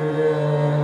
Música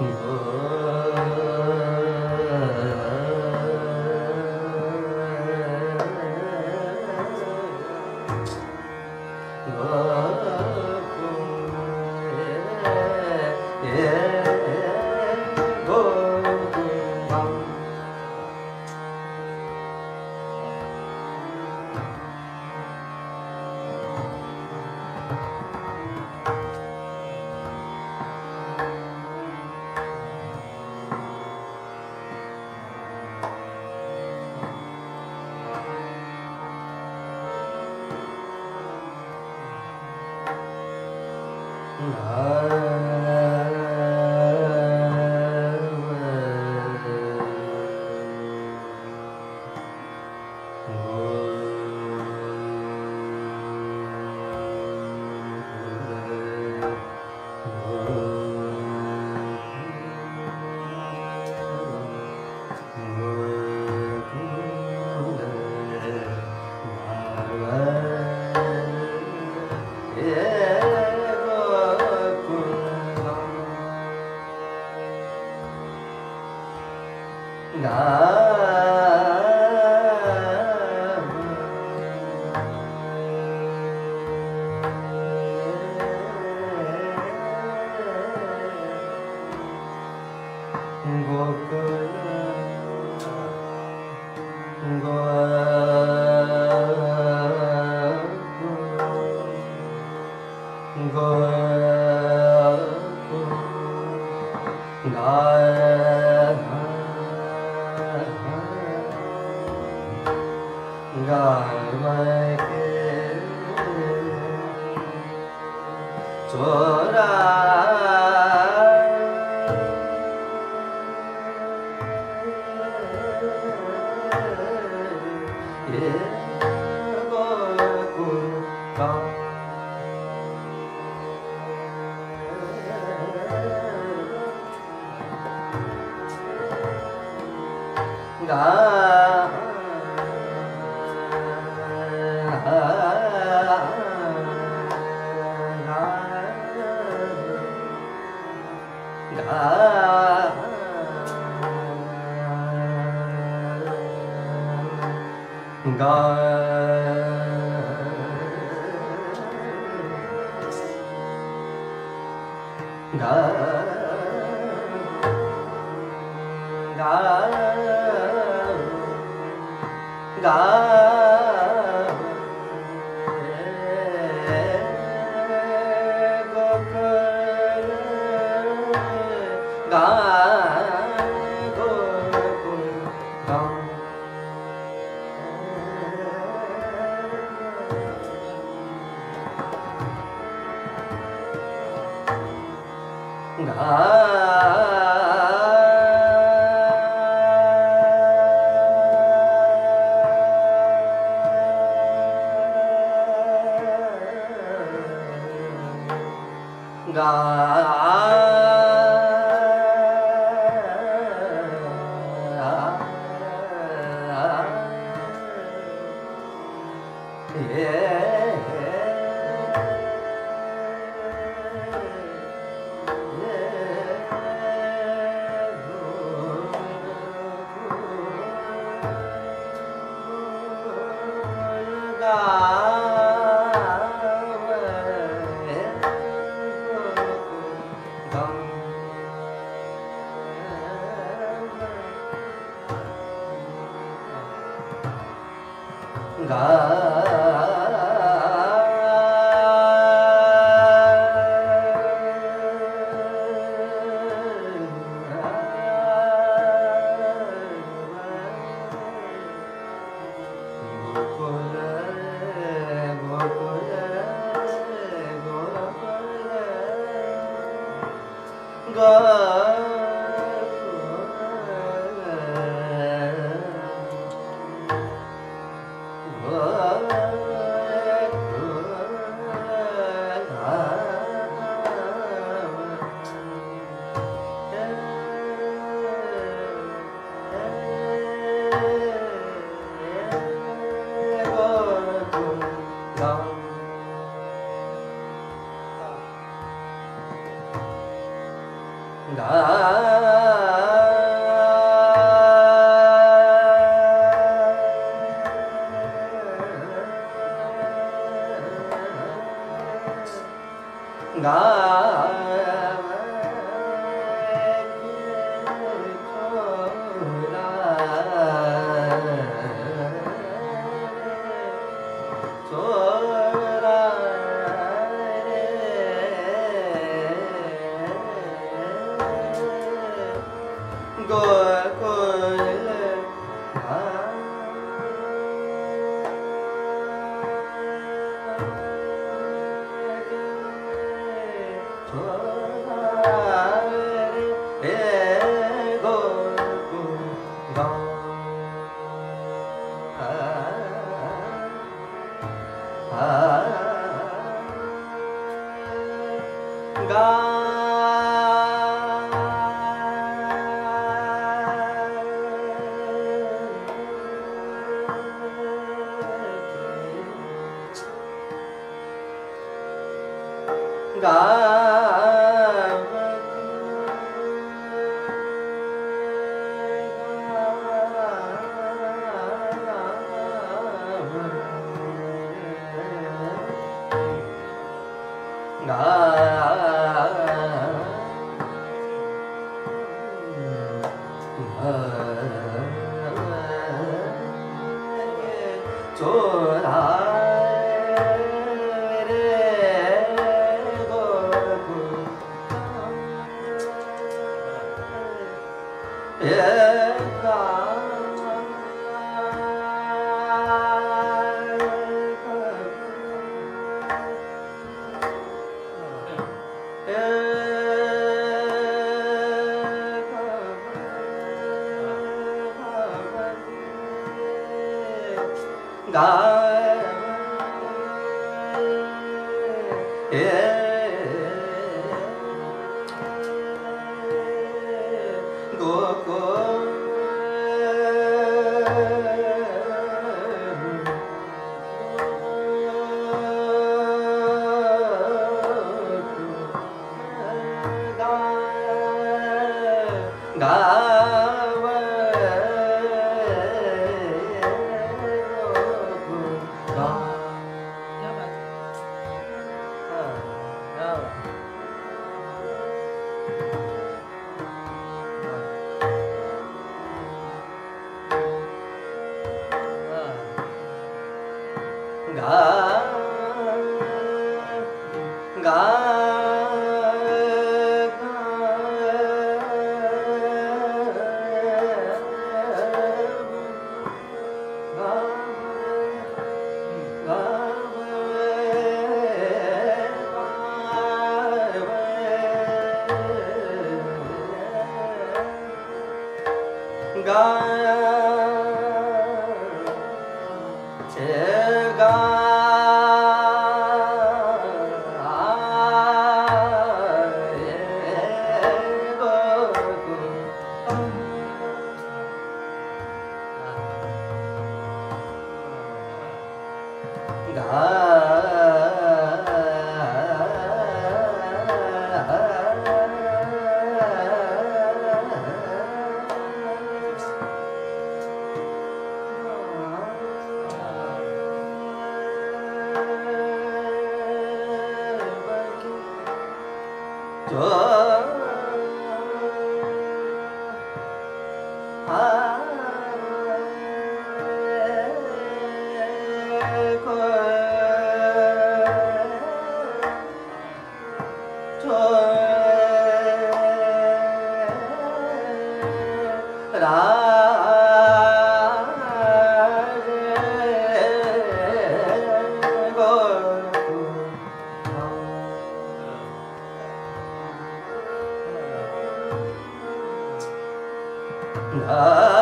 God, go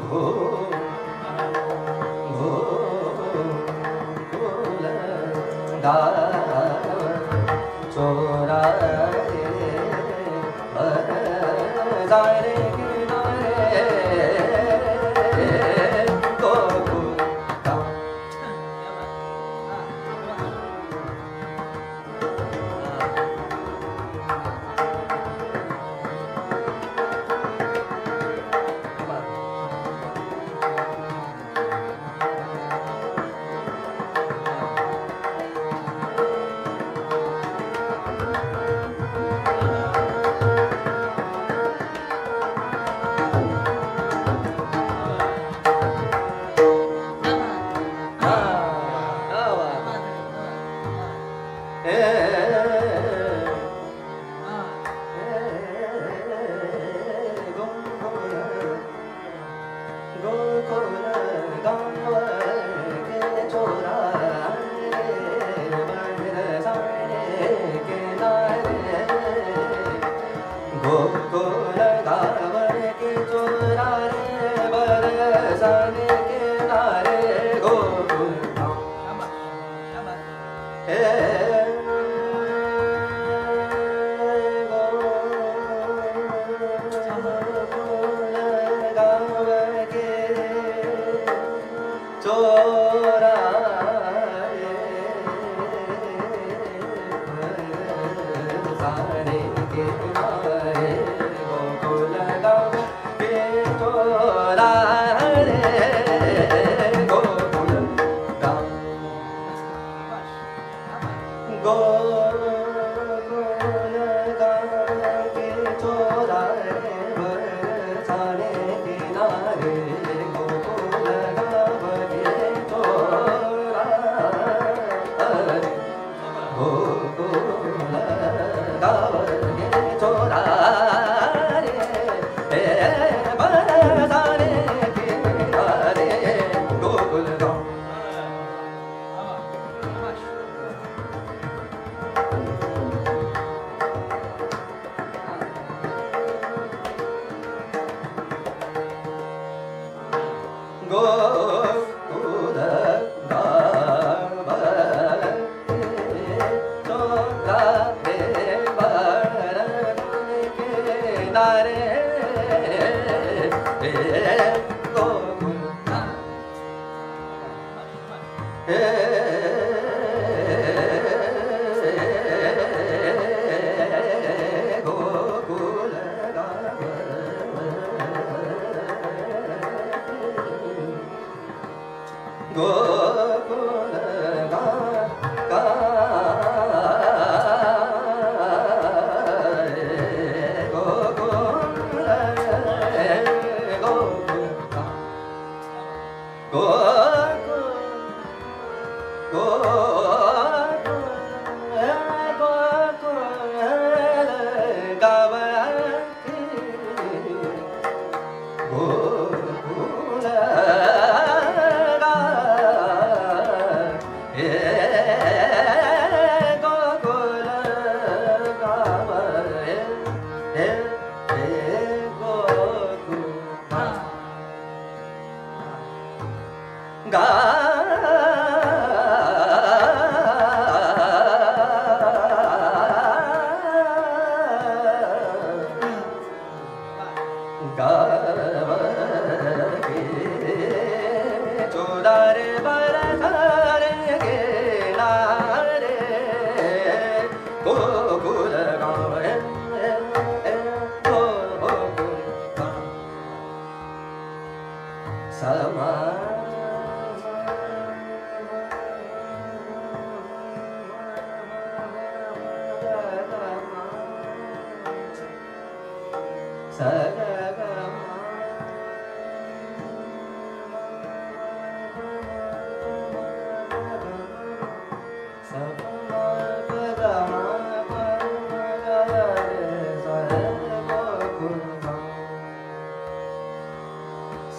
Bhola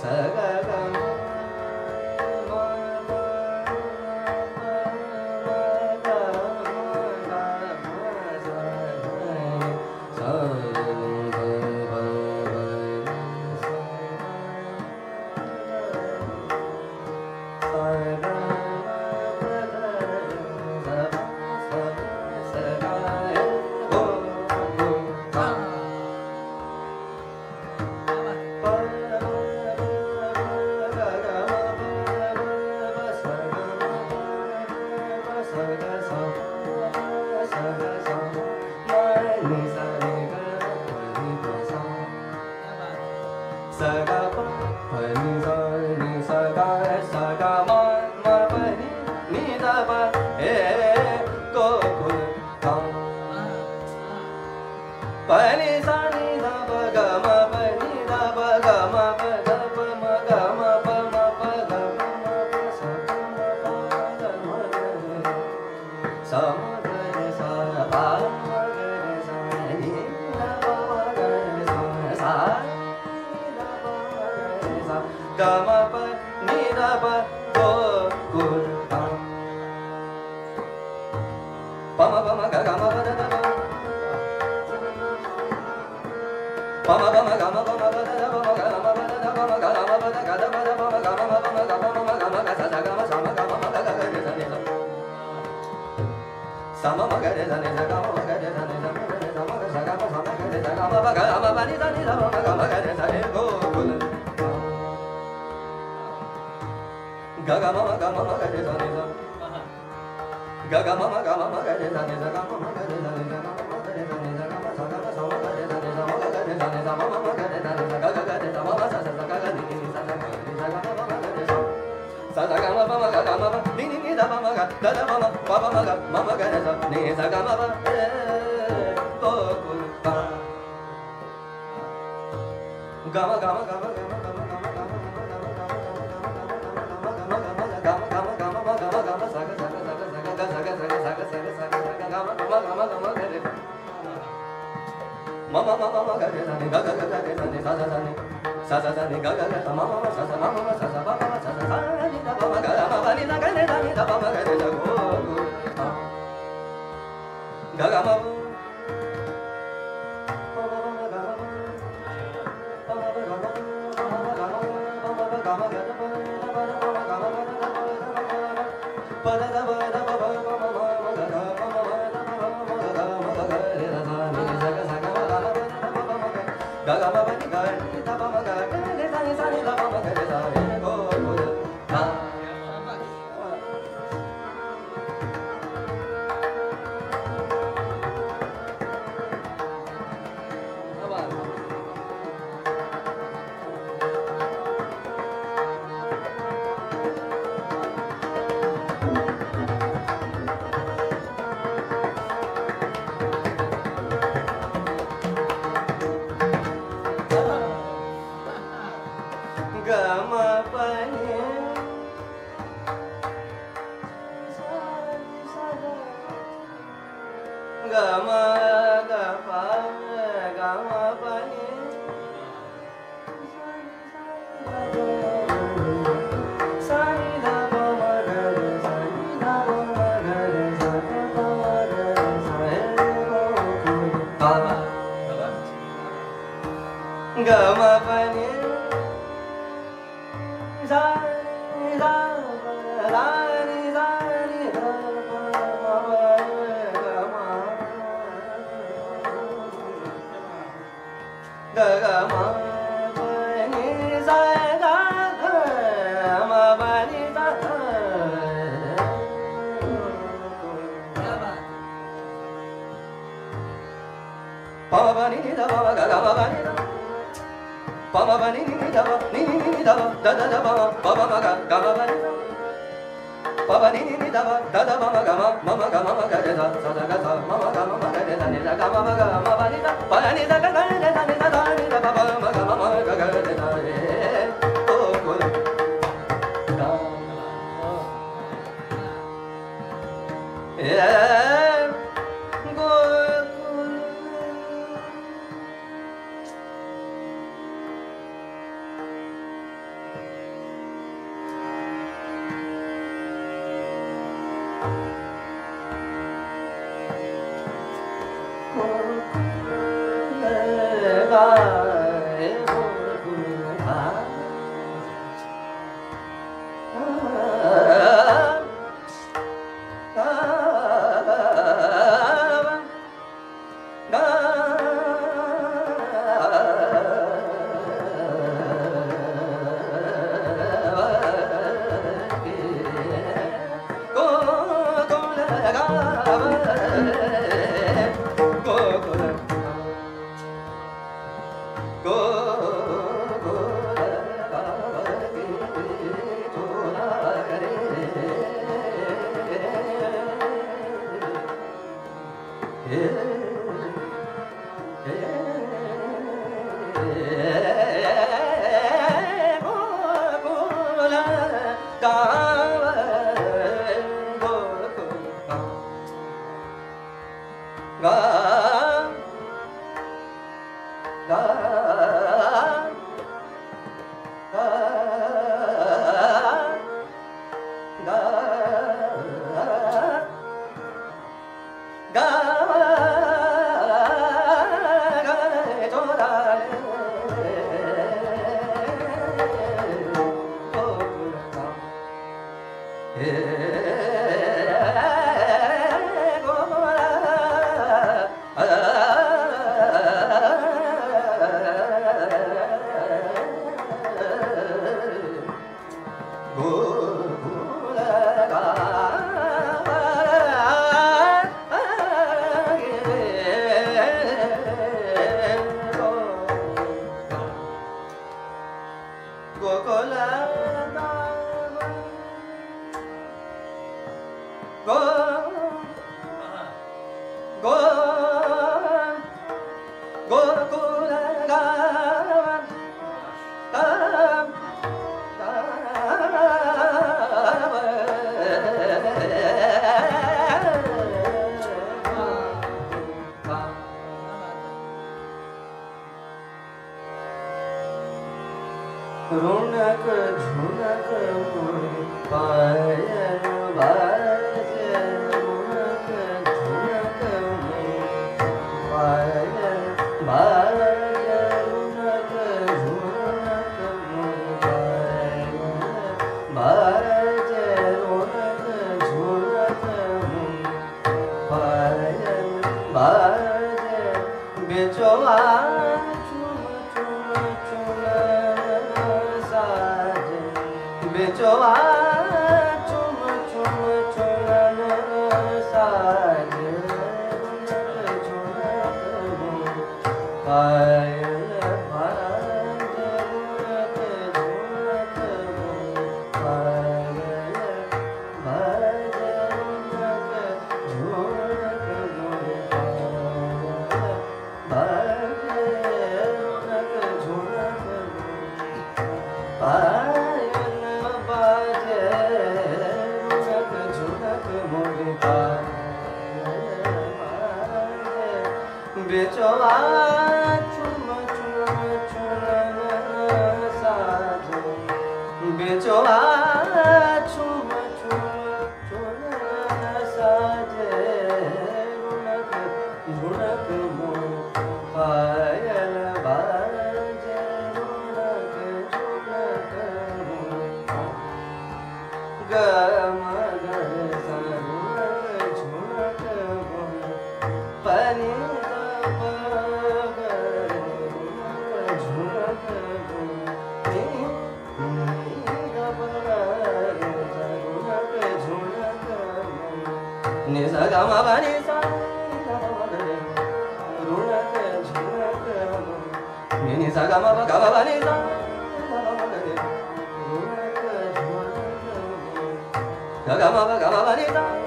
Bama 가가마가 가마마니다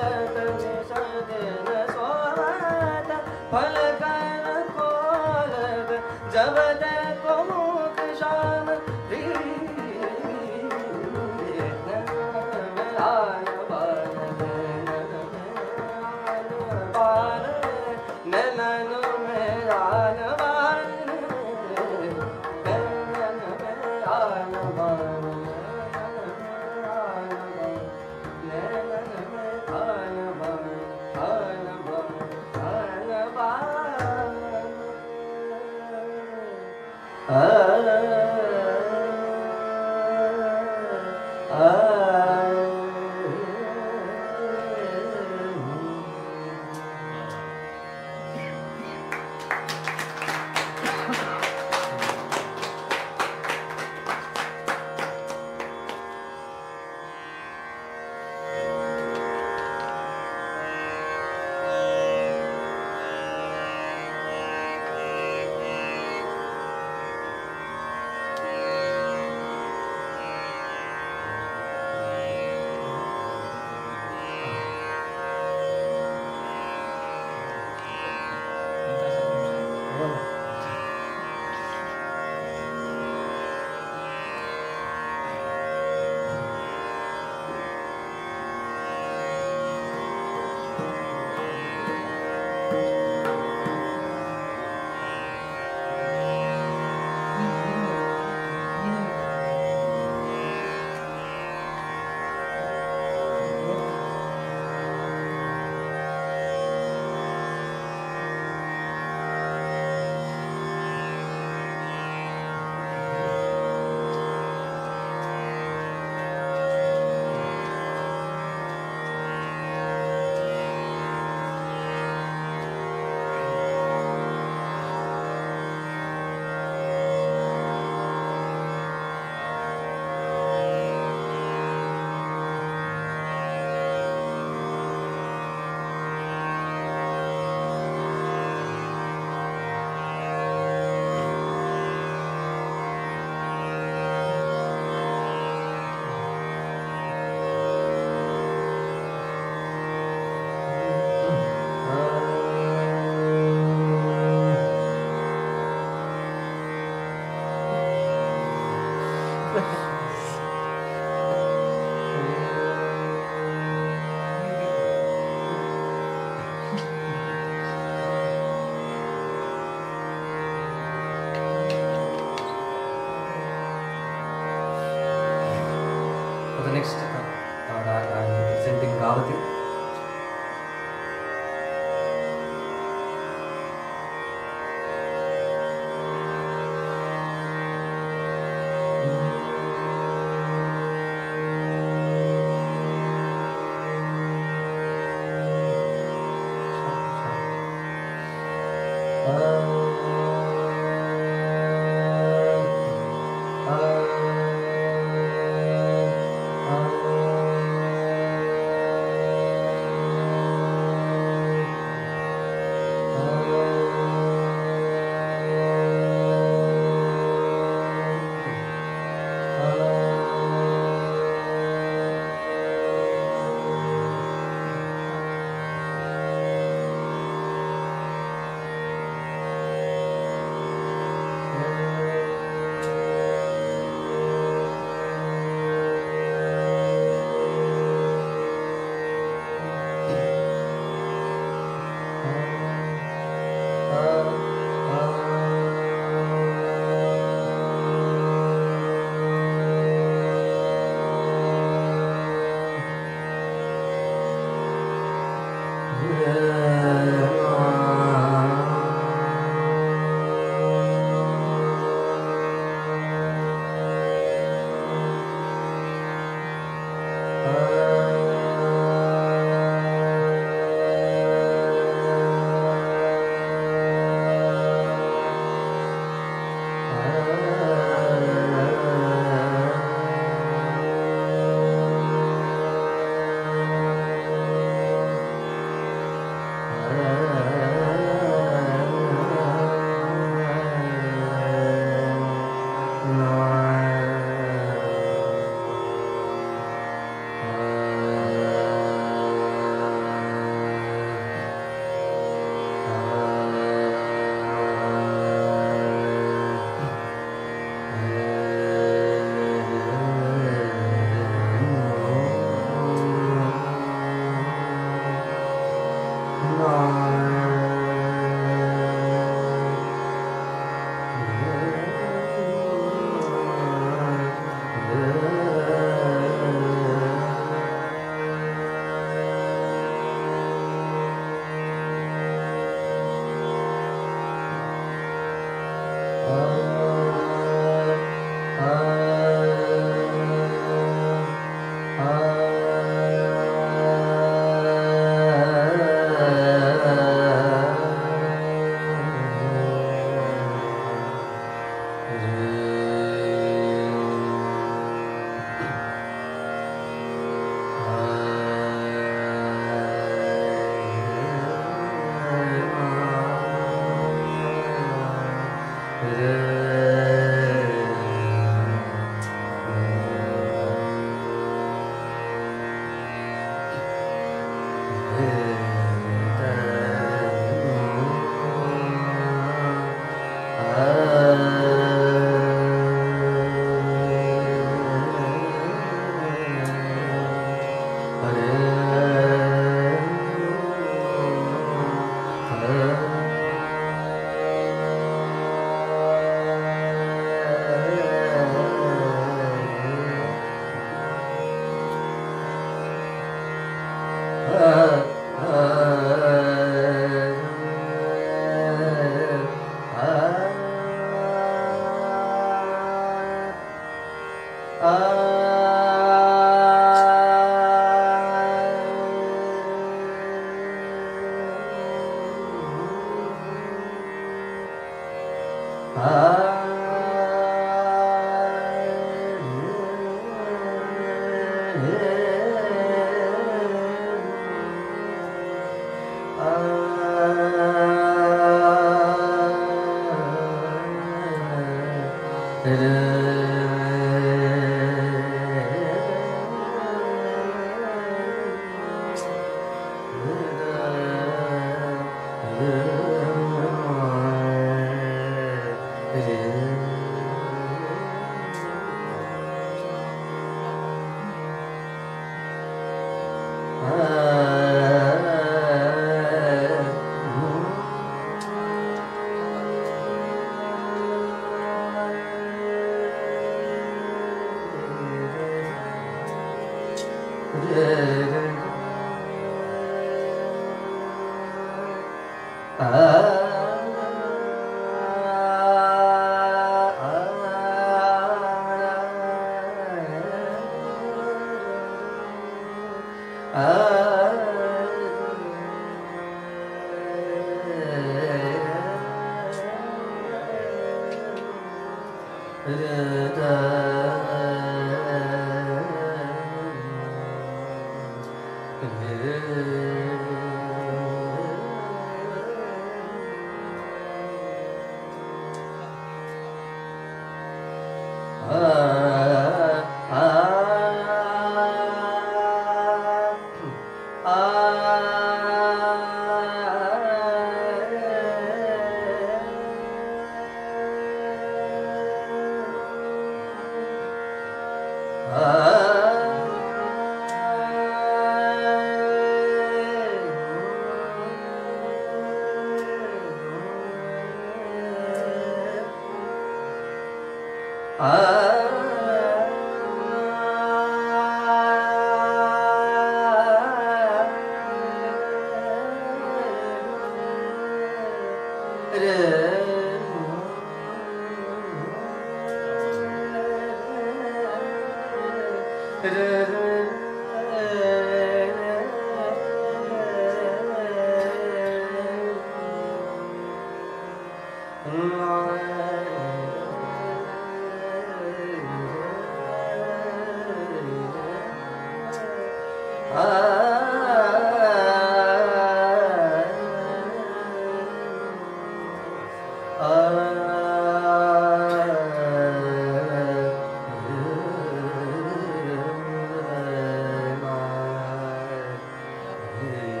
Yeah.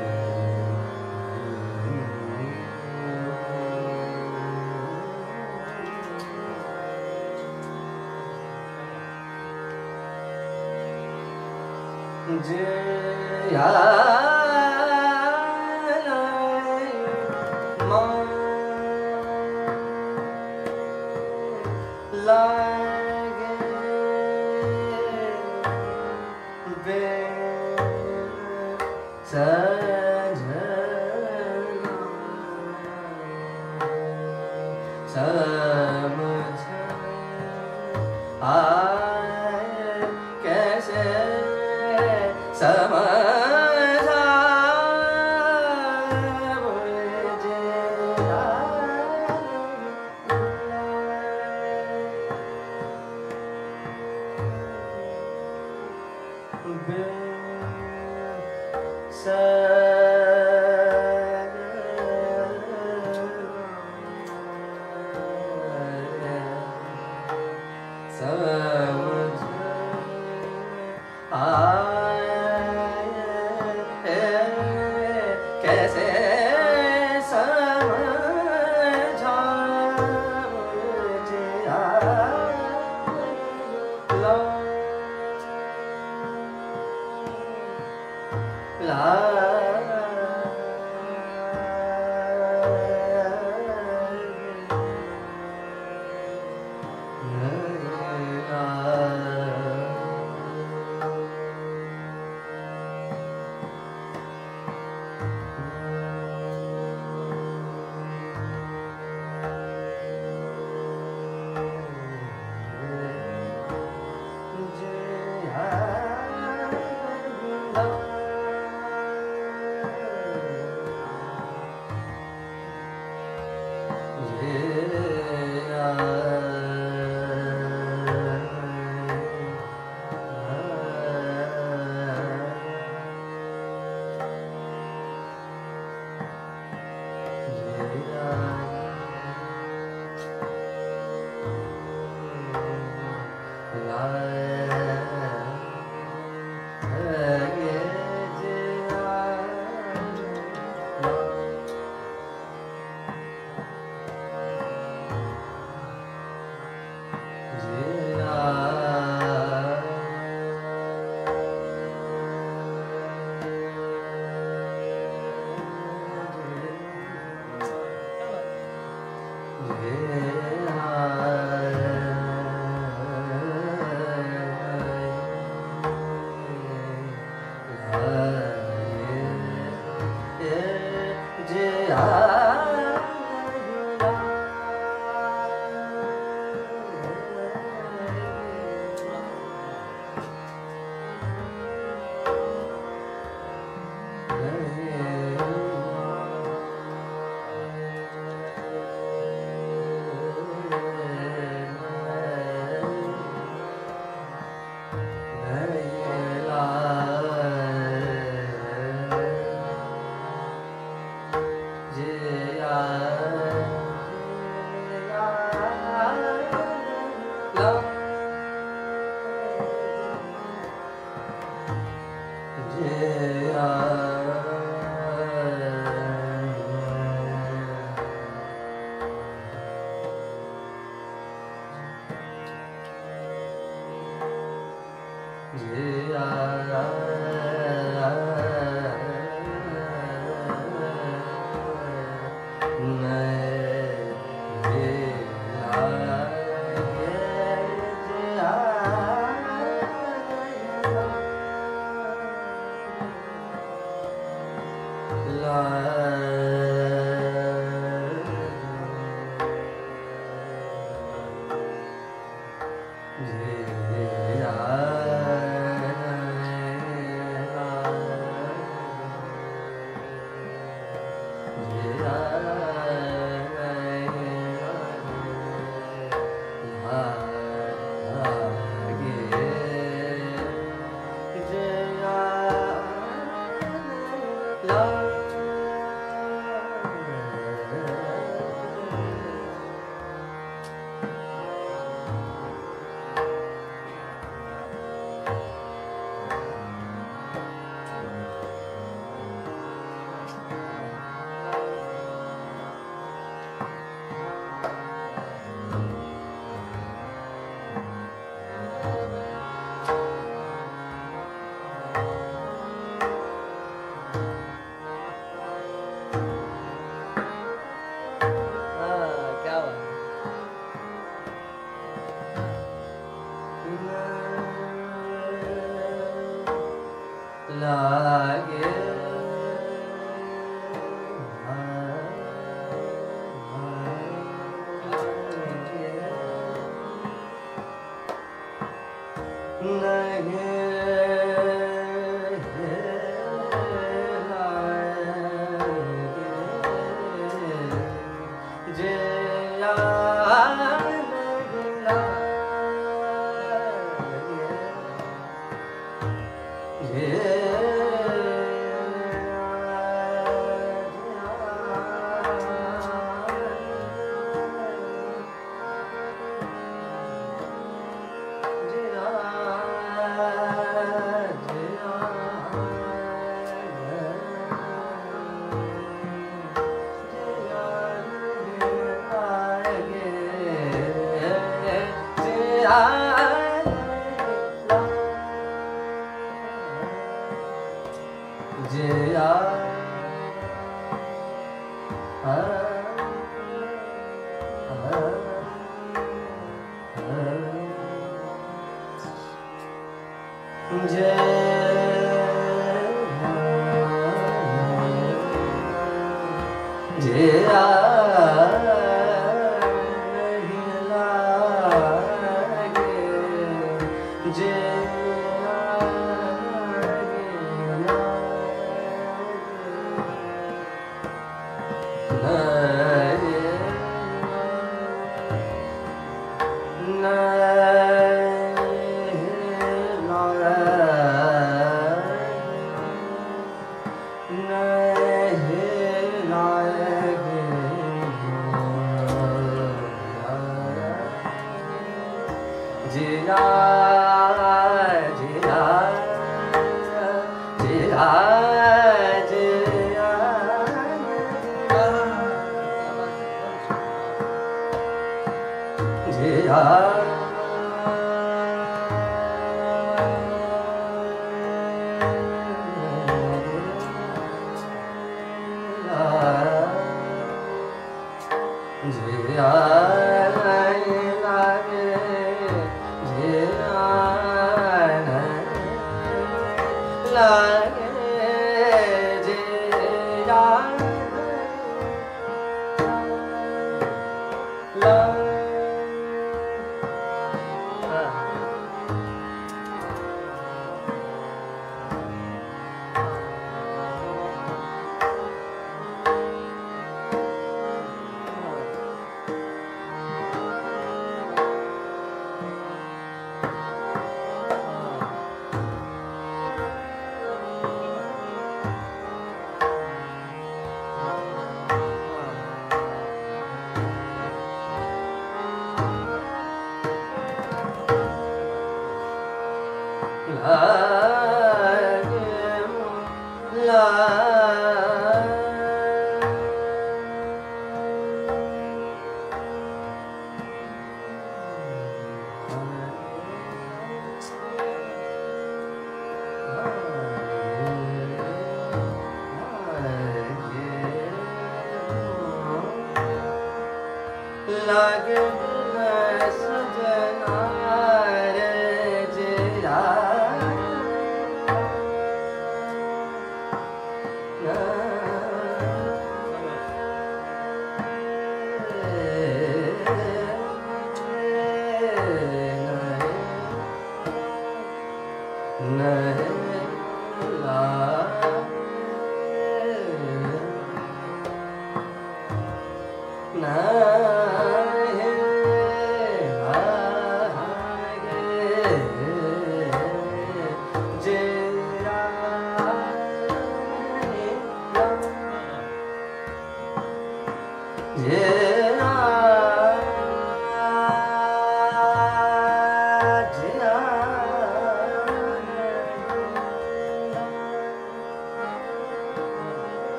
Não.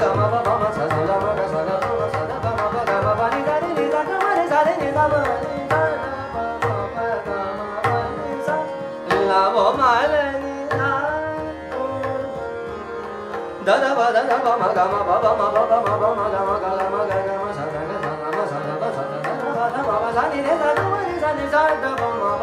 Sa ni ba ni sa ba sa ni sa ba sa ni sa ba sa ni sa ni la ni sa ni sa sa ni sa sa ni sa sa ni sa sa ni sa ba sa sa ni ni sa ni sa ni sa ni sa ni sa ni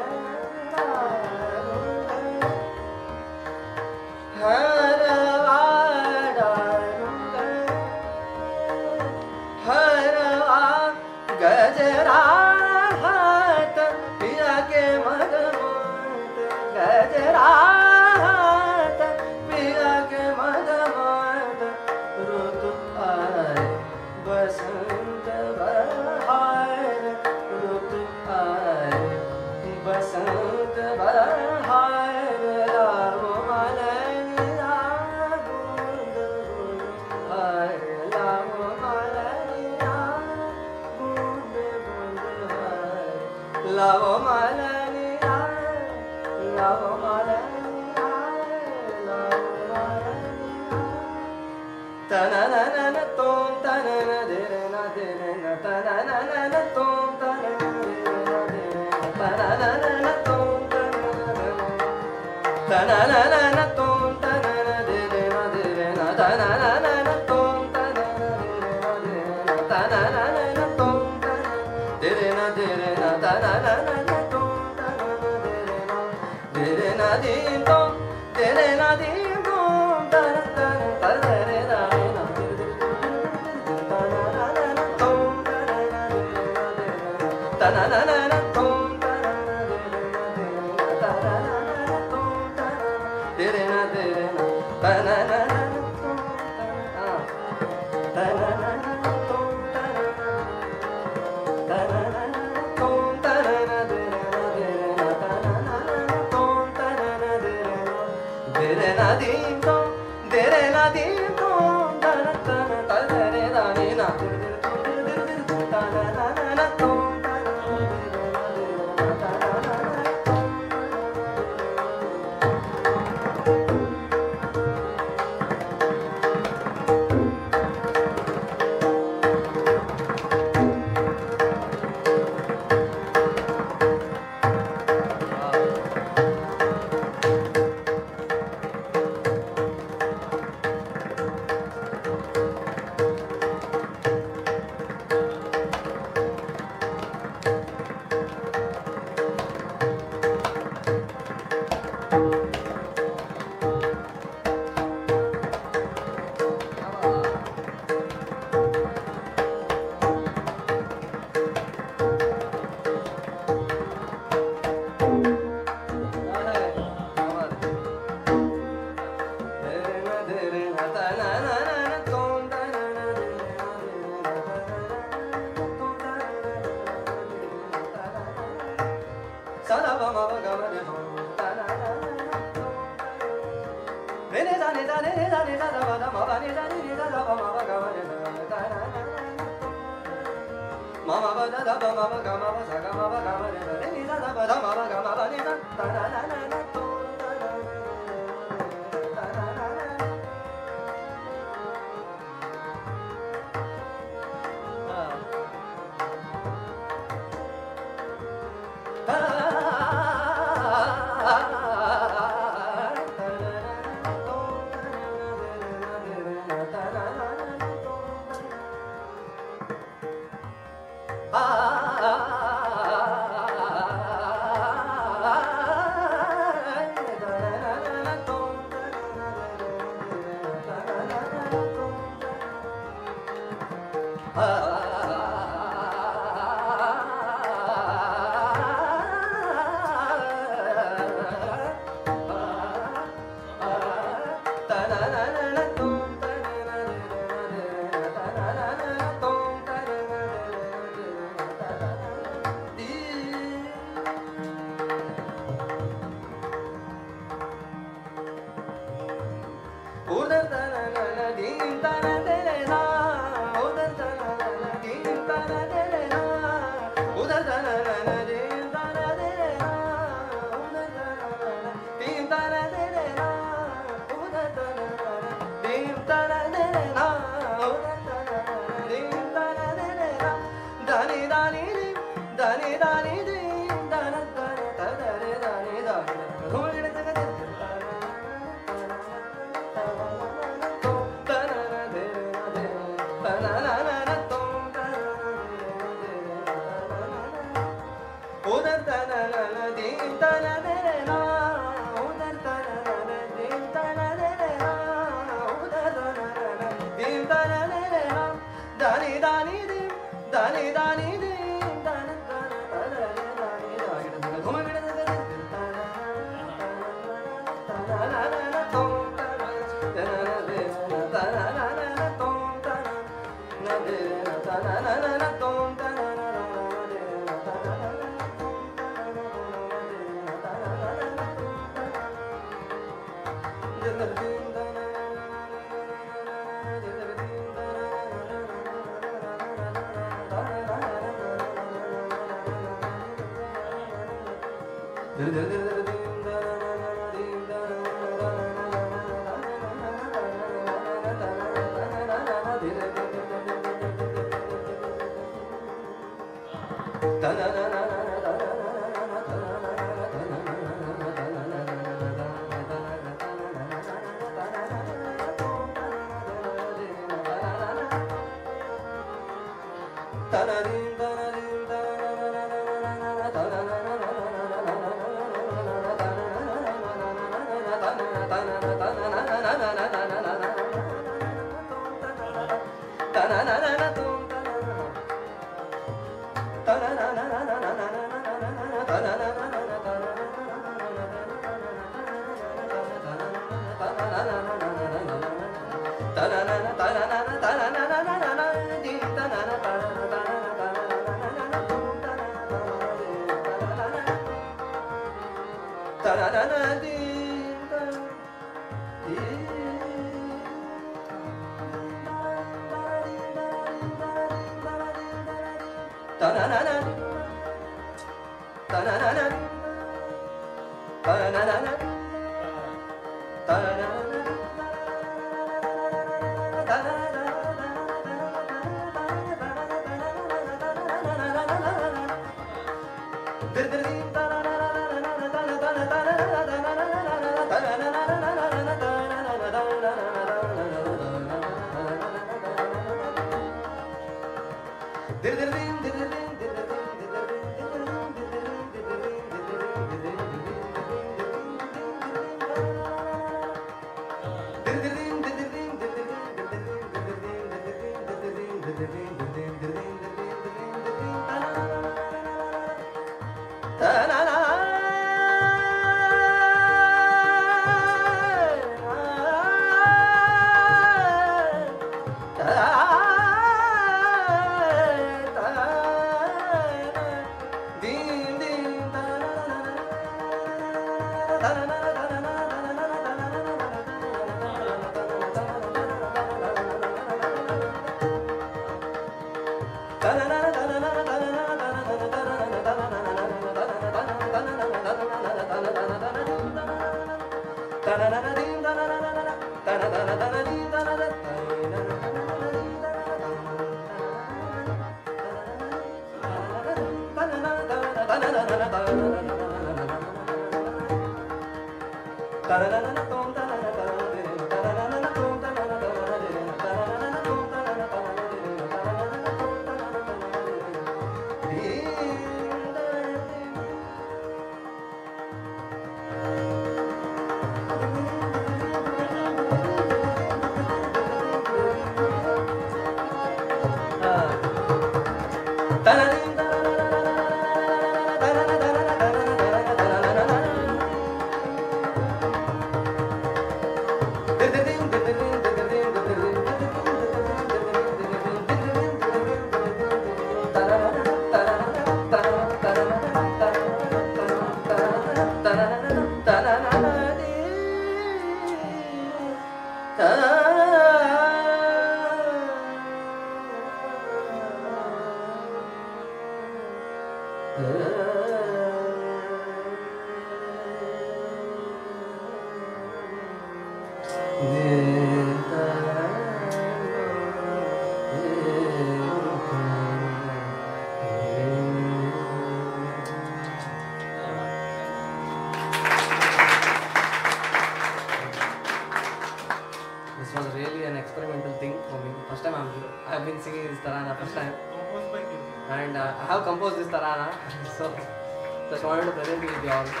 to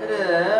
그래.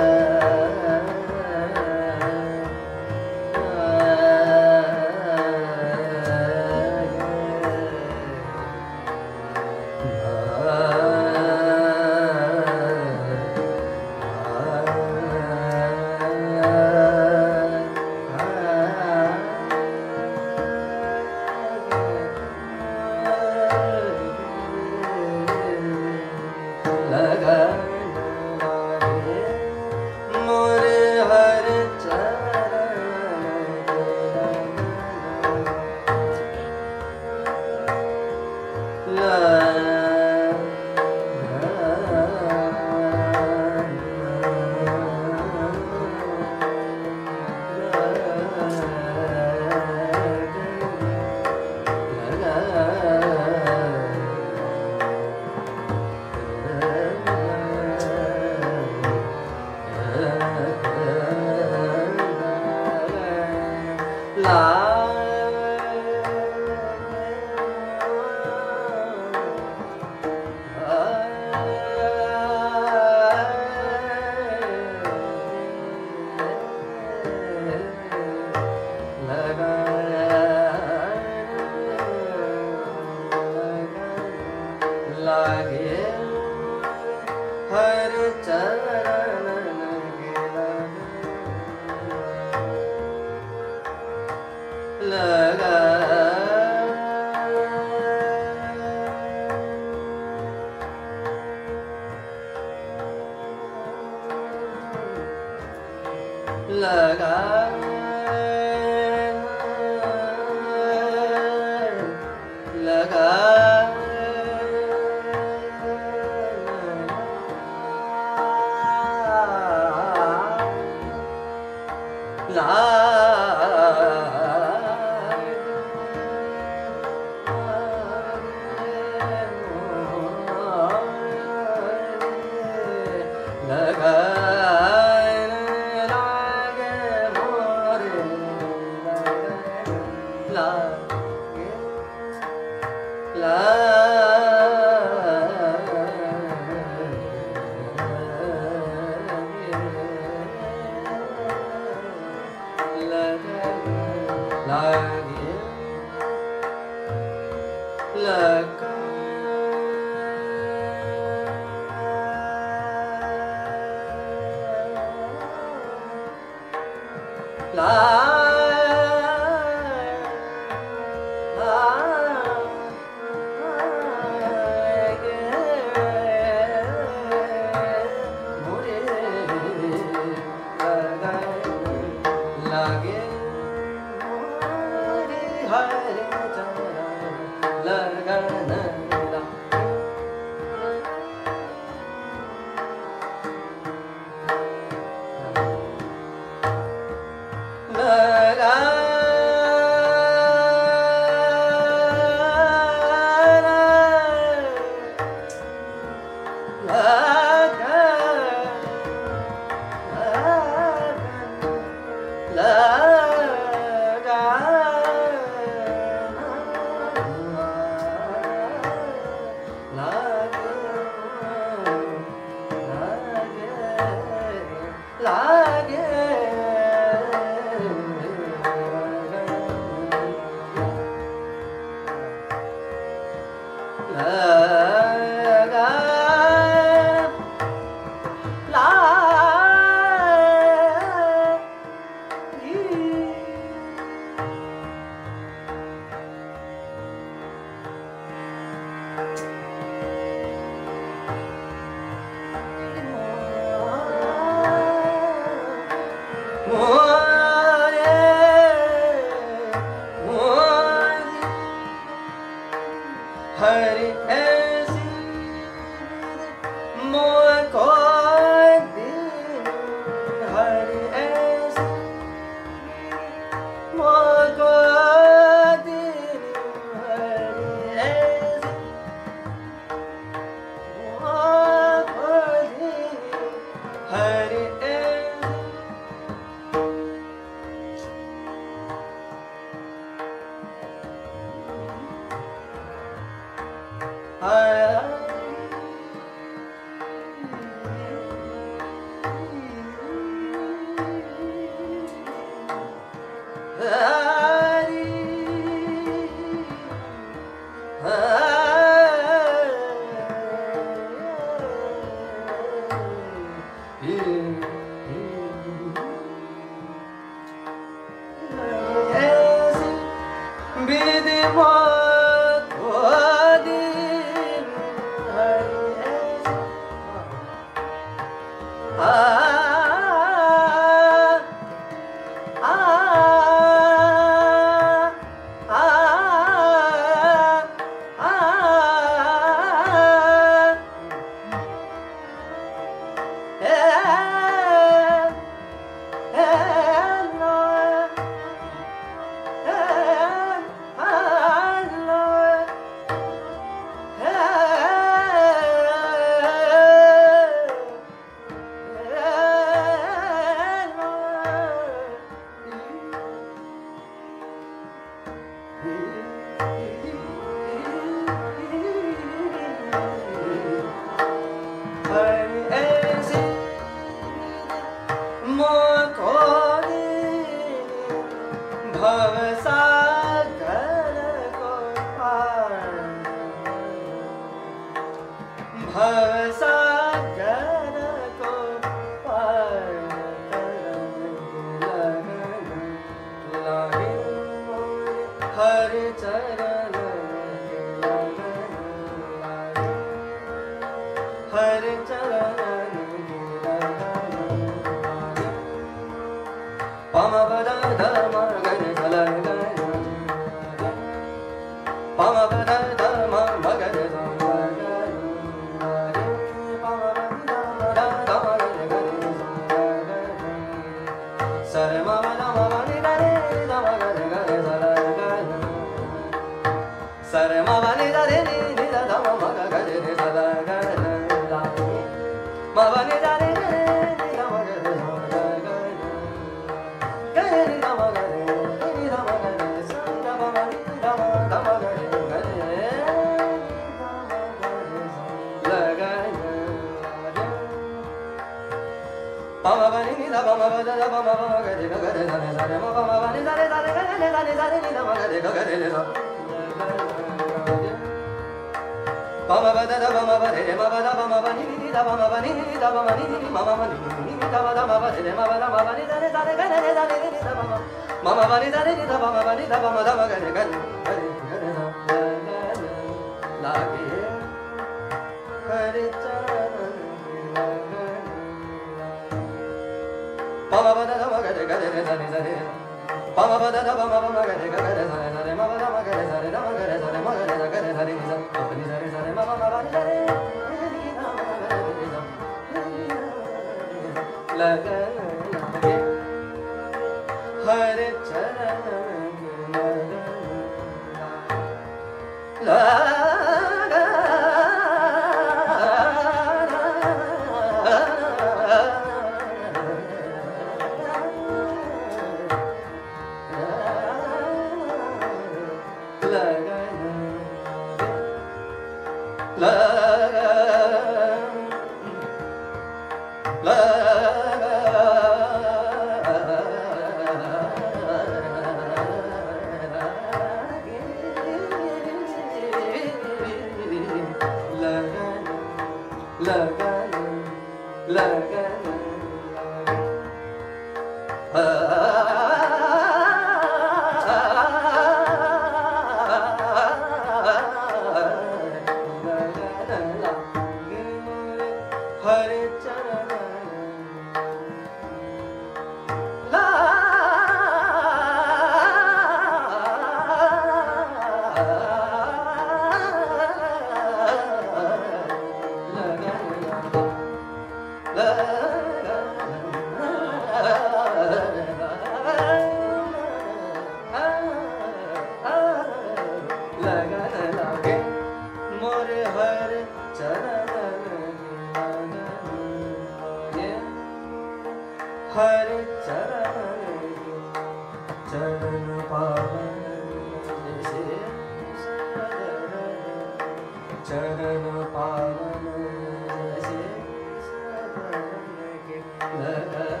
चरण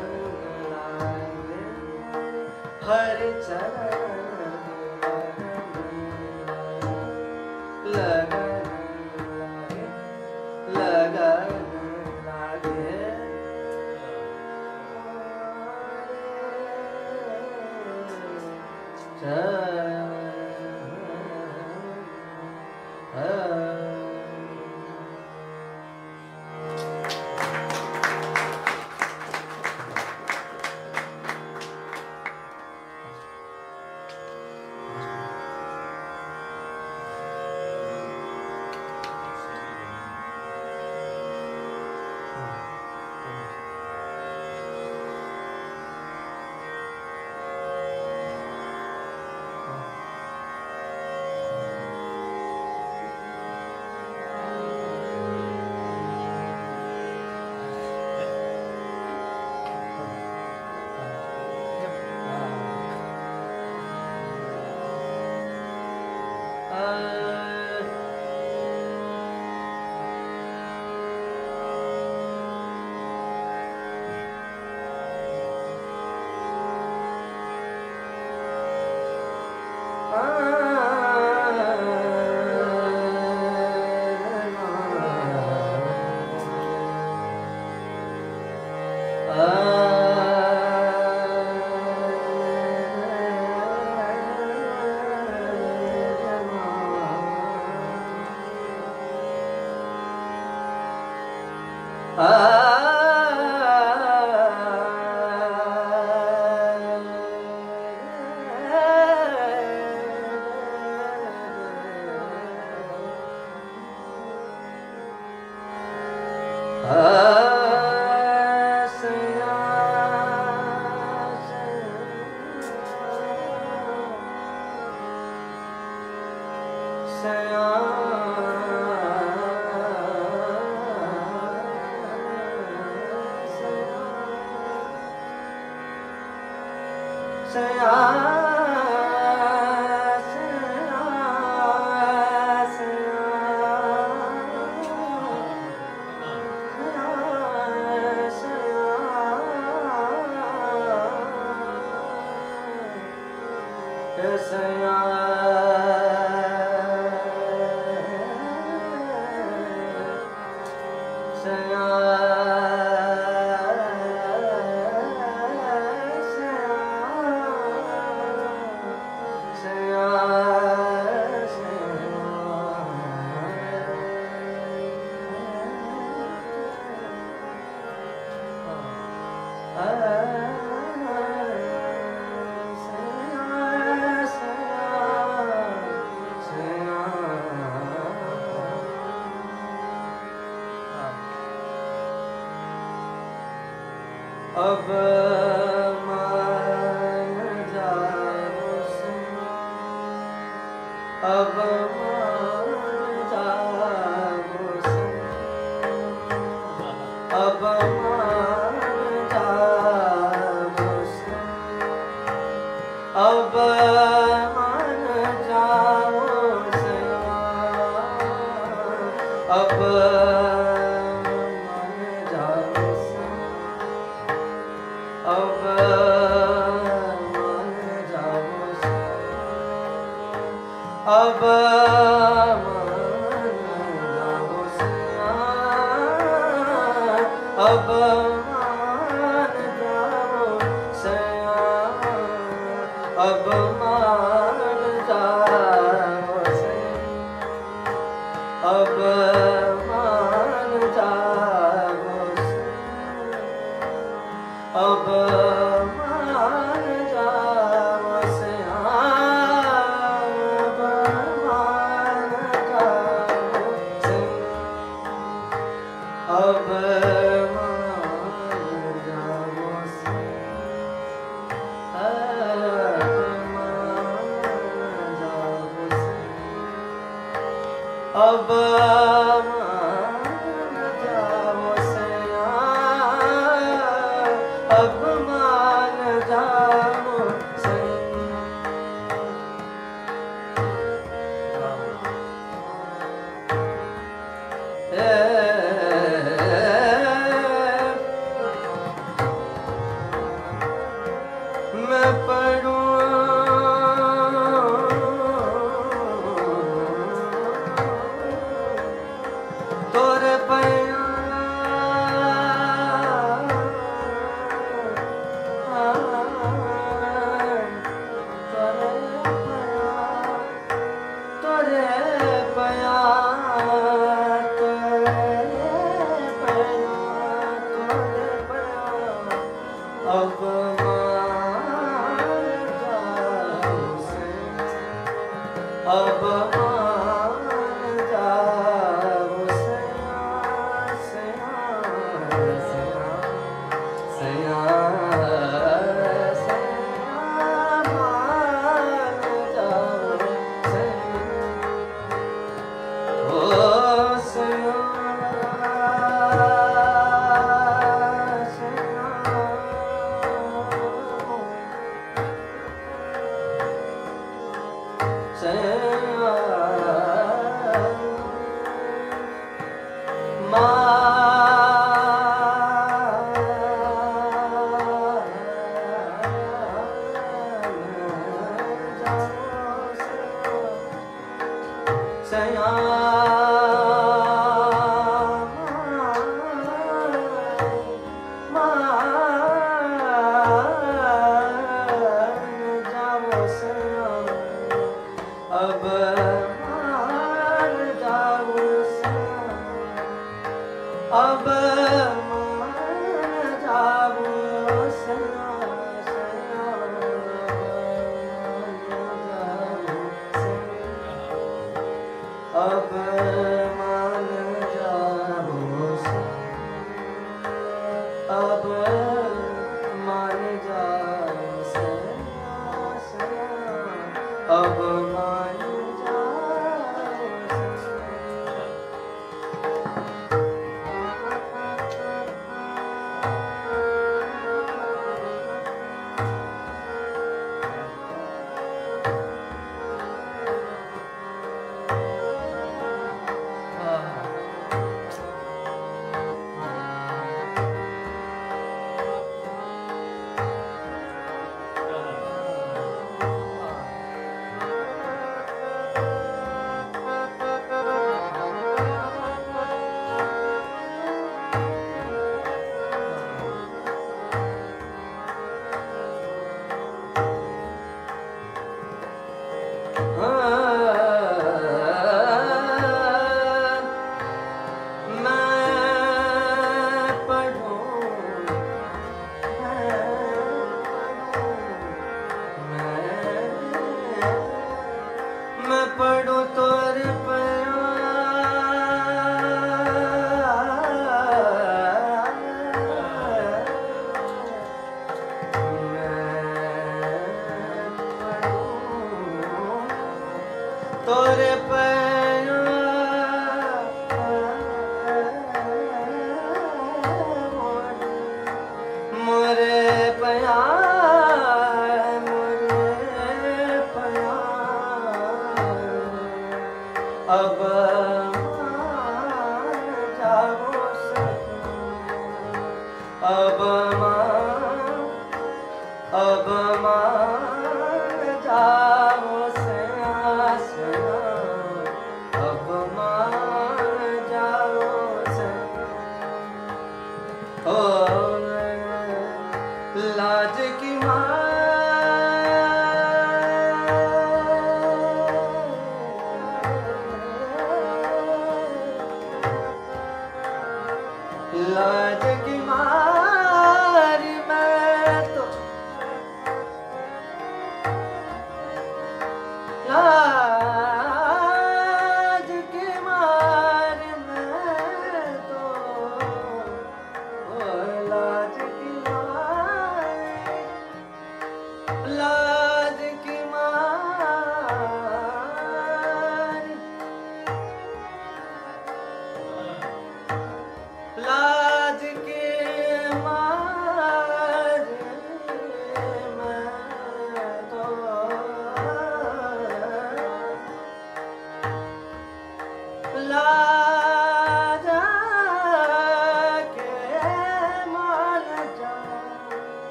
हर चरण